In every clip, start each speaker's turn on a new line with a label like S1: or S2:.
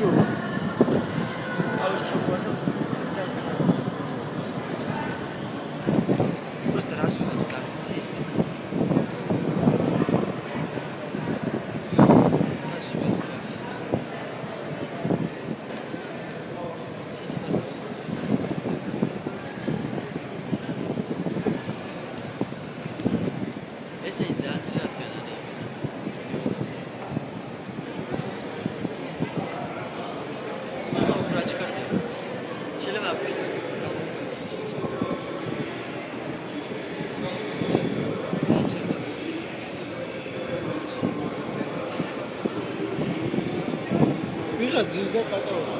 S1: justo. が重大かと。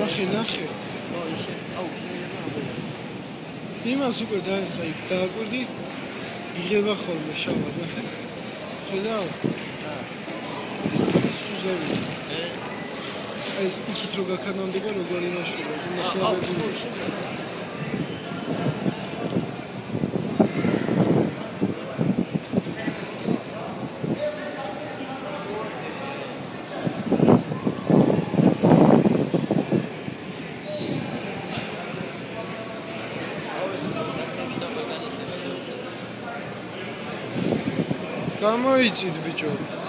S2: ნახე ნახე იმას უკვე დაიხა იქ დააკვირდი იღება ხოლმე შავა ნახე ხედავ სუზები ეს ისეთ როგორ კანონდება როგორ იმაშურა იმაშურა Кому
S1: идти, Дубичок?